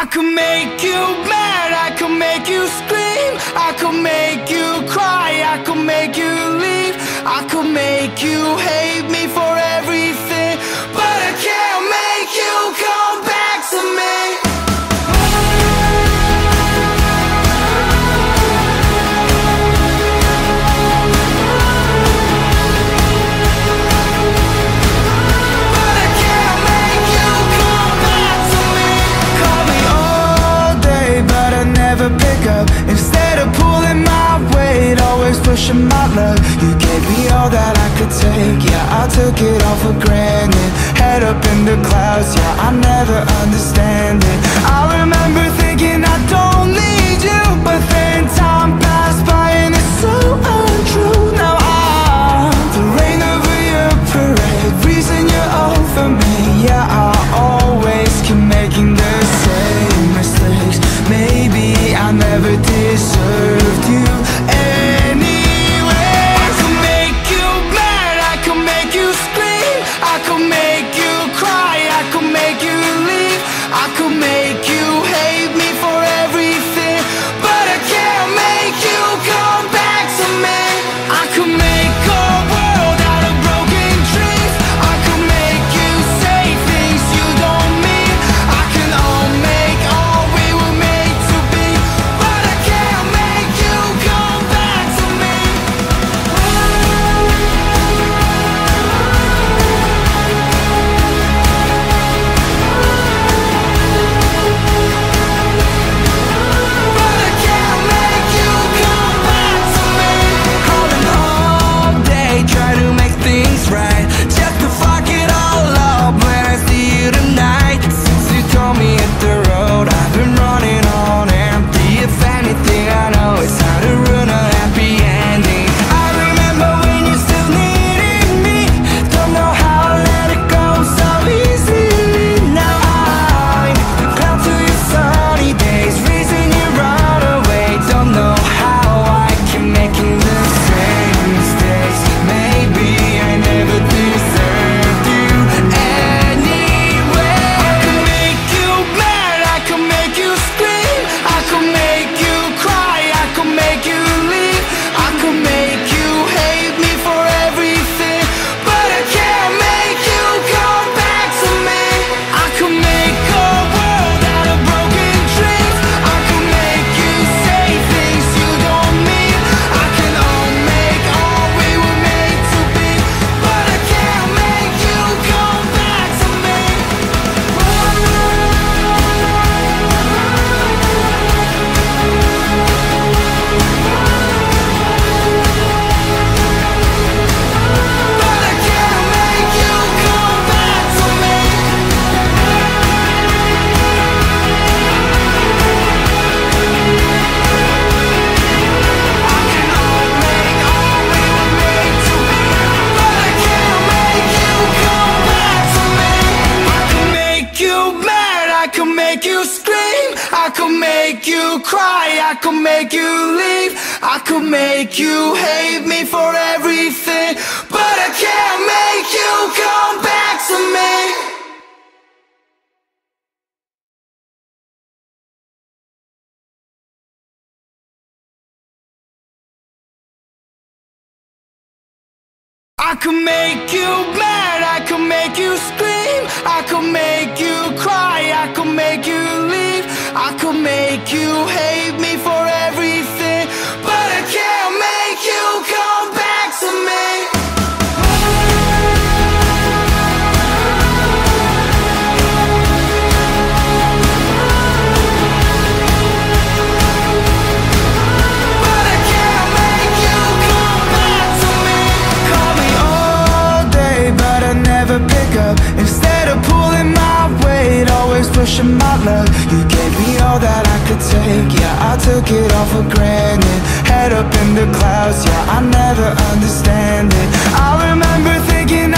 I could make you mad, I could make you scream I could make you cry, I could make you leave I could make you hate. my love You gave me all that I could take. Yeah, I took it all for granted. Head up in the clouds Yeah, I never understand it. I remember make you cry, I could make you leave. I could make you hate me for everything But I can't make you come back to me. I could make you mad, I could make you scream, I could make could make you hate me for everything But I can't make you come back to me. But I can't make you come back to me. Call me all day, but I never pick up. Instead of pulling my weight, always pushing my luck. You gave me that I could take. Yeah, I took it all for granted. Head up in the clouds, yeah, I never understand it. I remember thinking